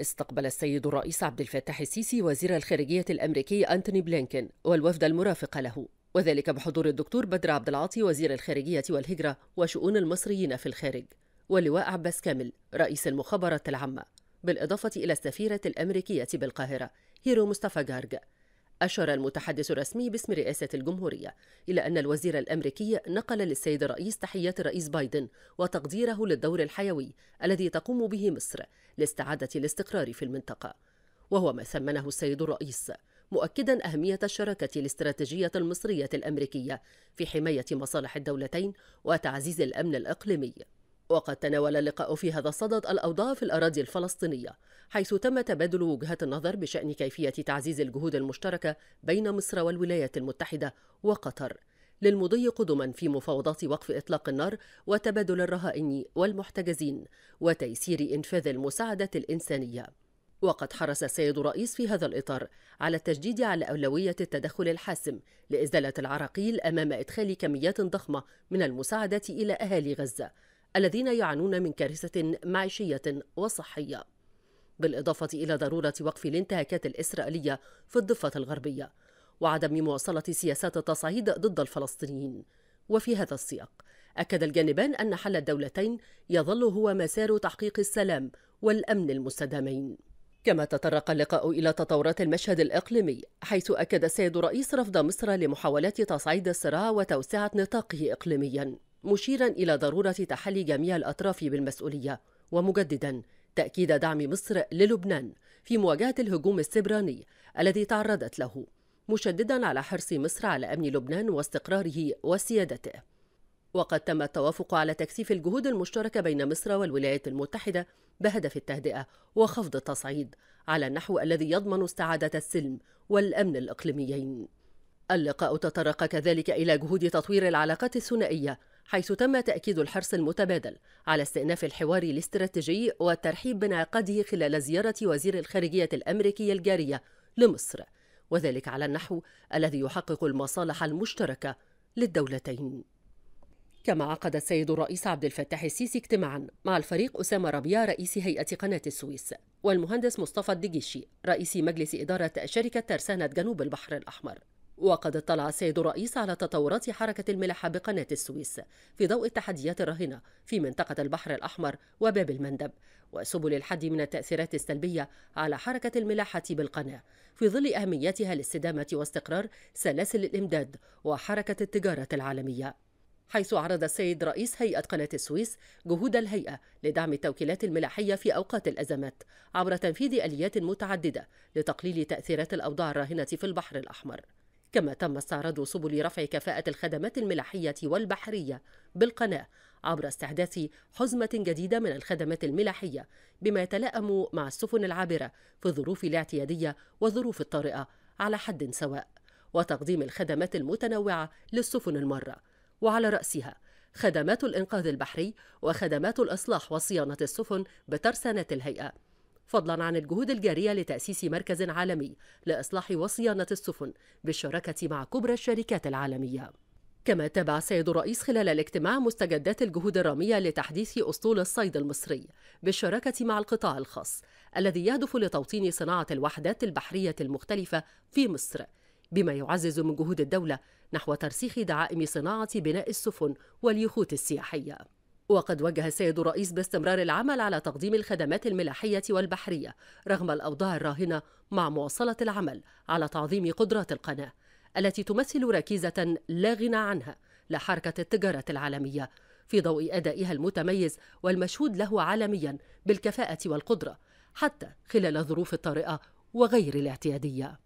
استقبل السيد الرئيس عبد الفتاح السيسي وزير الخارجية الأمريكي أنتوني بلينكين والوفد المرافق له. وذلك بحضور الدكتور بدر عبد العاطي وزير الخارجية والهجرة وشؤون المصريين في الخارج. واللواء عباس كامل رئيس المخابرات العامة. بالإضافة إلى السفيرة الأمريكية بالقاهرة هيرو مصطفى جارج أشار المتحدث الرسمي باسم رئاسة الجمهورية إلى أن الوزير الأمريكي نقل للسيد الرئيس تحيات الرئيس بايدن وتقديره للدور الحيوي الذي تقوم به مصر لاستعادة الاستقرار في المنطقة. وهو ما ثمنه السيد الرئيس مؤكدا أهمية الشراكة الاستراتيجية المصرية الأمريكية في حماية مصالح الدولتين وتعزيز الأمن الإقليمي. وقد تناول اللقاء في هذا الصدد الأوضاع في الأراضي الفلسطينية حيث تم تبادل وجهات النظر بشأن كيفية تعزيز الجهود المشتركة بين مصر والولايات المتحدة وقطر. للمضي قدما في مفاوضات وقف إطلاق النار وتبادل الرهائن والمحتجزين وتيسير إنفاذ المساعدة الإنسانية. وقد حرص السيد الرئيس في هذا الإطار على التشديد على أولوية التدخل الحاسم لإزالة العراقيل أمام إدخال كميات ضخمة من المساعدة إلى أهالي غزة. الذين يعانون من كارثة معيشية وصحية. بالإضافة إلى ضرورة وقف الانتهاكات الإسرائيلية في الضفة الغربية وعدم مواصلة سياسات التصعيد ضد الفلسطينيين. وفي هذا السياق أكد الجانبان أن حل الدولتين يظل هو مسار تحقيق السلام والأمن المستدامين. كما تطرق اللقاء إلى تطورات المشهد الإقليمي حيث أكد السيد الرئيس رفض مصر لمحاولات تصعيد الصراع وتوسعة نطاقه إقليميا. مشيرا إلى ضرورة تحلي جميع الأطراف بالمسؤولية ومجددا تأكيد دعم مصر للبنان في مواجهة الهجوم السبراني الذي تعرضت له مشددا على حرص مصر على أمن لبنان واستقراره وسيادته. وقد تم التوافق على تكثيف الجهود المشتركة بين مصر والولايات المتحدة بهدف التهدئة وخفض التصعيد على النحو الذي يضمن استعادة السلم والأمن الإقليميين. اللقاء تطرق كذلك إلى جهود تطوير العلاقات الثنائية حيث تم تأكيد الحرص المتبادل على استئناف الحوار الاستراتيجي والترحيب بانعقاده خلال زيارة وزير الخارجية الأمريكي الجارية لمصر وذلك على النحو الذي يحقق المصالح المشتركة للدولتين. كما عقد السيد الرئيس عبد الفتاح السيسي اجتماعا مع الفريق أسامة ربيع رئيس هيئة قناة السويس والمهندس مصطفى الدجيشي رئيس مجلس إدارة شركة ترسانة جنوب البحر الأحمر. وقد اطلع السيد الرئيس على تطورات حركة الملاحة بقناة السويس في ضوء التحديات الراهنة في منطقة البحر الأحمر وباب المندب وسبل الحد من التأثيرات السلبية على حركة الملاحة بالقناة في ظل أهميتها لاستدامة واستقرار سلاسل الإمداد وحركة التجارة العالمية. حيث عرض السيد رئيس هيئة قناة السويس جهود الهيئة لدعم التوكيلات الملاحية في أوقات الأزمات عبر تنفيذ آليات متعددة لتقليل تأثيرات الأوضاع الراهنة في البحر الأحمر. كما تم استعراض سبل رفع كفاءة الخدمات الملاحية والبحرية بالقناة عبر استحداث حزمة جديدة من الخدمات الملاحية بما يتلائم مع السفن العابرة في الظروف الاعتيادية والظروف الطارئة على حد سواء وتقديم الخدمات المتنوعة للسفن المارة وعلى رأسها خدمات الإنقاذ البحري وخدمات الإصلاح وصيانة السفن بترسانات الهيئة. فضلا عن الجهود الجارية لتأسيس مركز عالمي لإصلاح وصيانة السفن بالشراكة مع كبرى الشركات العالمية. كما تابع السيد الرئيس خلال الاجتماع مستجدات الجهود الرامية لتحديث أسطول الصيد المصري بالشراكة مع القطاع الخاص الذي يهدف لتوطين صناعة الوحدات البحرية المختلفة في مصر بما يعزز من جهود الدولة نحو ترسيخ دعائم صناعة بناء السفن واليخوت السياحية. وقد وجه السيد الرئيس باستمرار العمل على تقديم الخدمات الملاحية والبحرية رغم الأوضاع الراهنة مع مواصلة العمل على تعظيم قدرات القناة التي تمثل ركيزة لا غنى عنها لحركة التجارة العالمية في ضوء أدائها المتميز والمشهود له عالميا بالكفاءة والقدرة حتى خلال الظروف الطارئة وغير الاعتيادية.